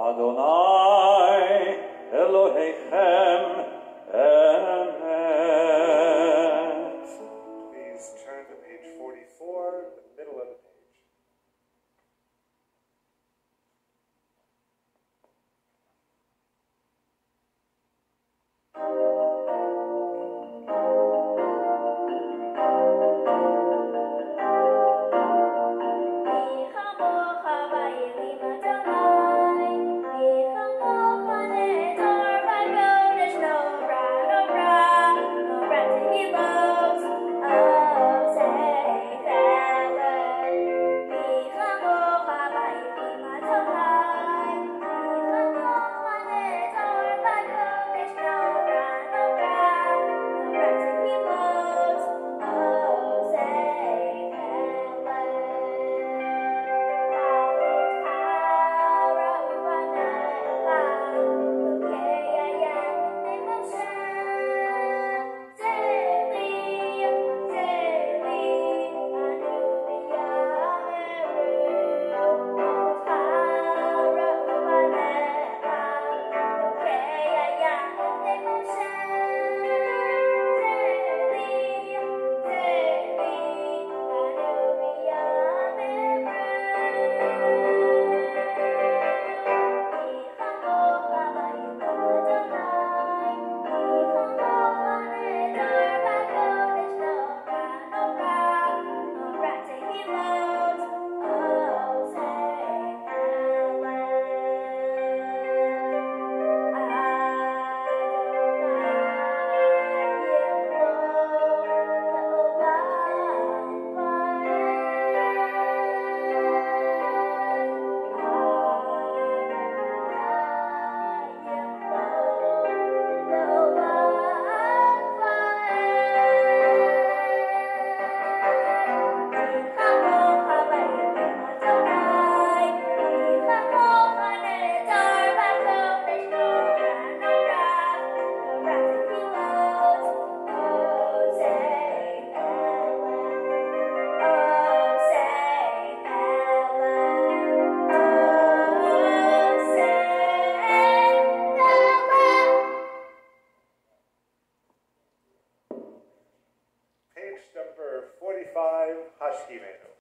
Adonai Elohechem 5, Hashimeno.